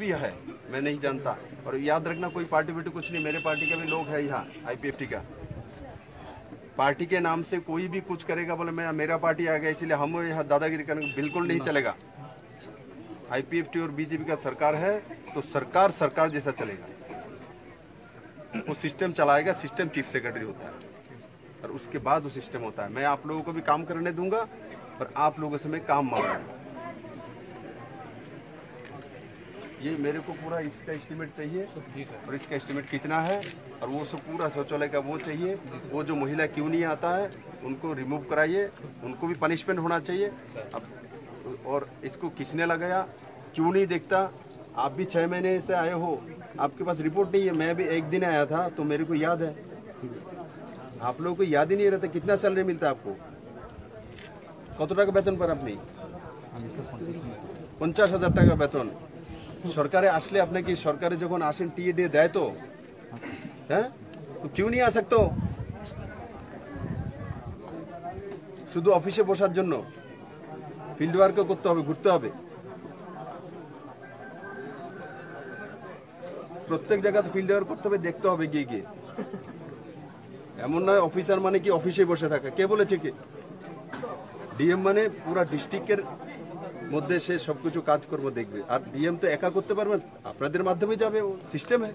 भी है मैं नहीं जानता। और याद रखना कोई पार्टी बेटी कुछ नहीं मेरे पार्टी के भी लोग है यहाँ आई का। पार्टी के नाम से कोई भी कुछ करेगा बोले मैं मेरा पार्टी आ गया इसलिए हम यहाँ दादागिरी करने बिल्कुल नहीं चलेगा। आईपीएफटी और बीजेपी का सरकार है तो सरकार सरकार जैसा चलेगा। वो सिस्टम चलाएगा सिस्टम चीफ सेक्रेटरी होता है। और उसके बाद वो सिस्टम होता है। मैं आप लोगों को भी काम करने दूँगा और आप लोगों से मैं काम मांगूँगा। ये मेरे को पूरा इसका एस्टीमेट चाहिए। और इसका एस्टीमेट कितना है? और वो सब पूरा शौचालय का वो चाहिए। वो जो महिला क्यों नहीं आता है उनको रिमूव कराइए। उनको भी पनिशमेंट होना चाहिए। अब और इसको किसने लगाया? क्यों नहीं देखता? आप भी छः महीने से आए हो। आपके पास रिपोर्ट नहीं है। मैं भी एक दिन आया था तो मेरे को याद है। आप लोगों को याद ही नहीं रहता कितना सैलरी मिलता है आपको। কত টাকা वेतन पर अपनी पंचाश हज़ार টাকা वेतन। সরকারে আসলে আপনাকে সরকারে যখন আসেন টিএ ডে দেয় তো? হ্যাঁ? তো কেউ নিয়ে আসাক তো? শুধু অফিসে বসার জন্য। ফিল্ড ওয়ার্কও করতে হবে, ঘুরতে হবে। প্রত্যেক জায়গাতে ফিল্ড ওয়ার্ক করতে হবে, দেখতে হবে গিয়ে গিয়ে। এমন নয়, অফিসার মানে কি অফিসে বসে থাকা। কে বলেছে কে? ডিএম মানে পুরা ডিস্ট্রিক্টের মধ্যে সে সবকিছু কাজকর্ম দেখবে। আর ডিএম তো একা করতে পারবেন আপনাদের মাধ্যমে যাবে সিস্টেমে।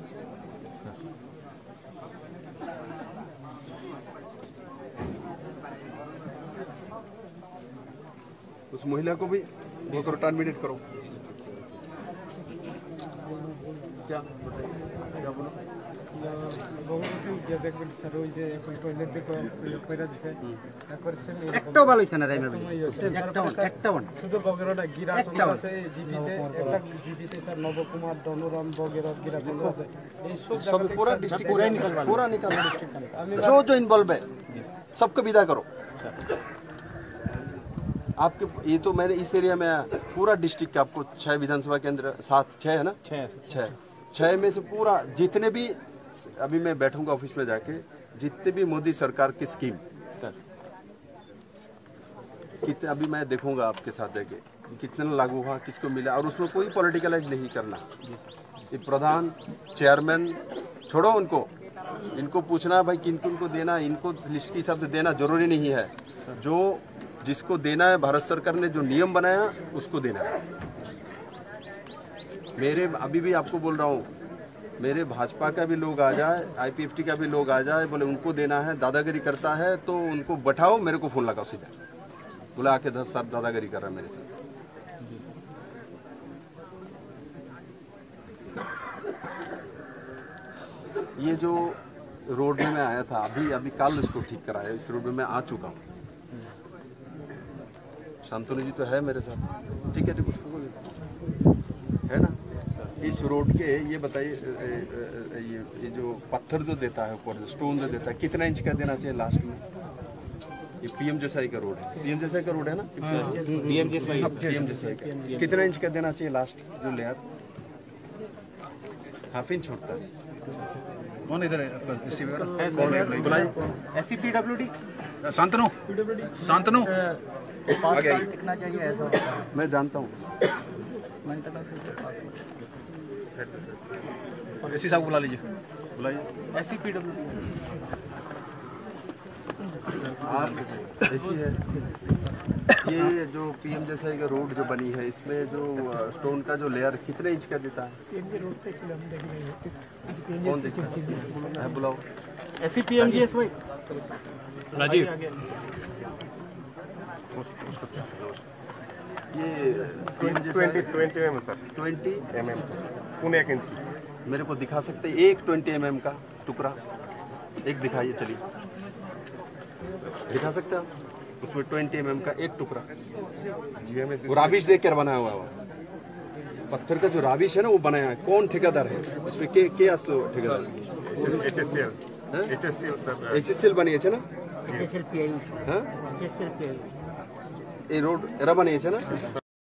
মহিলা কবি को করো একটাও ভালো হয়েছে না রাইমার একটাও একটাও না শুধু বগেরটা গিরাচন্দ্র আছে এই জিবিতে একটা জিবিতে স্যার নবকুমার ধনুরাম বগেরত গিরাচন্দ্র আছে এই সব सब জায়গাতে पूरा স্যার डिस्ट्रिक्ट पूरा निकलवा पूरा निकालो আমি जो जो इन्वॉल्व है सबको विदा करो आपके ये तो मैंने इस एरिया में पूरा डिस्ट्रिक्ट का आपको छह विधानसभा केंद्र सात छह है ना छह छह में से पूरा जितने भी अभी मैं बैठूँगा ऑफ़िस में जाके जितने भी मोदी सरकार की स्कीम सर। कितने अभी मैं देखूँगा आपके साथ जाके कितना लागू हुआ किसको मिला और उसमें कोई पॉलिटिकलाइज नहीं करना। ये प्रधान चेयरमैन छोड़ो उनको। इनको पूछना भाई किन किन को देना इनको लिस्ट के हिसाब से देना ज़रूरी नहीं है। जो जिसको देना है भारत सरकार ने जो नियम बनाया उसको देना है। मेरे अभी भी आपको बोल रहा हूँ मेरे भाजपा का भी लोग आ जाए आईपीएफटी का भी लोग आ जाए, बोले उनको देना है, दादागिरी करता है तो उनको बैठाओ, मेरे को फ़ोन लगाओ सीधा। बोला, आके दस साल दादागिरी कर रहा है मेरे साथ ये जो रोड में मैं आया था, अभी अभी कल इसको ठीक कराया, इस रोड में मैं आ चुका हूँ। शांतनु जी तो है मेरे साथ। ठीक है, ठीक, उसको बोलिए। इस रोड के ये बताइए ये ये जो पत्थर जो देता है ऊपर स्टोन जो देता है कितना इंच का देना चाहिए लास्ट में? ये पीएम जैसाई का रोड है। पीएम जैसाई का रोड है ना? डीएम जी पीएम जैसाई का। कितना इंच का देना चाहिए लास्ट जो लेयर हाफ़ इंच छोड़ता है। कौन इधर है? बुलाइए। SC PWD Shantanu. शांतनु। ऐसा। मैं जानता हूँ। एसी साहब बुला लीजिए। बुलाइए। एससी पीडब्ल्यूडी आप ऐसी है ये जो पीएम जैसाई का रोड जो बनी है इसमें जो स्टोन का जो लेयर कितने इंच का देता है? रोड पे चले हम देख रहे हैं कौन देखता है? बुलाओ। एससी पीएमजीएसवाई ये PM जैसाई twenty M sir twenty M M sir Pune एक इंची मेरे को दिखा सकते एक ट्वेंटी एम mm का टुकड़ा। एक दिखाइए चलिए। दिखा सकते हैं उसमें ट्वेंटी एम mm का एक टुकड़ा। जी राबिश देख कर बनाया हुआ है पत्थर का जो राबिश है ना वो बनाया है। कौन ठेकेदार है? इसमें के के असलो ठेकेदार? एचएससीएल हाँ? एचएससीएल बनी है ना एचएससीएल पीआई हाँ? एचएससीएल पीआई ए रोड एरा बनी है ना